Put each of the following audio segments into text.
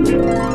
Música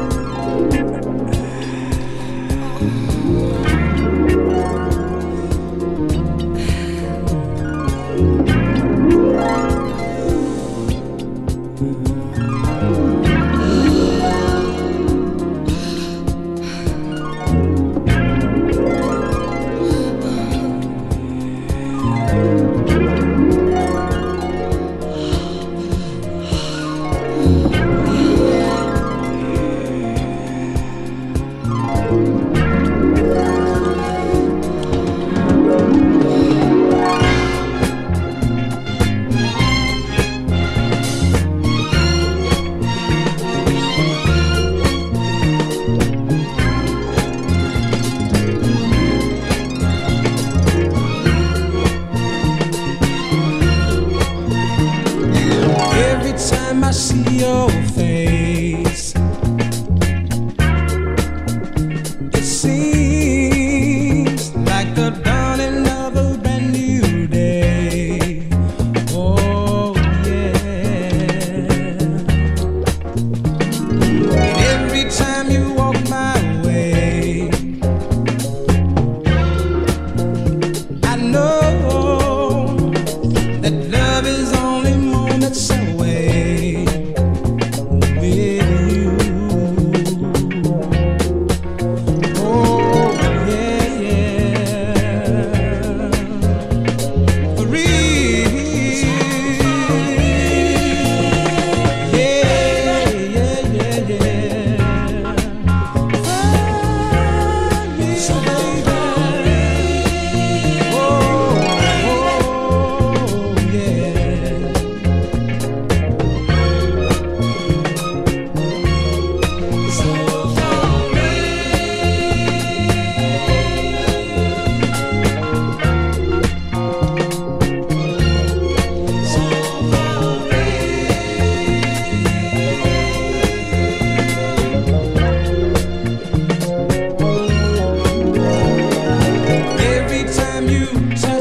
see your face. Send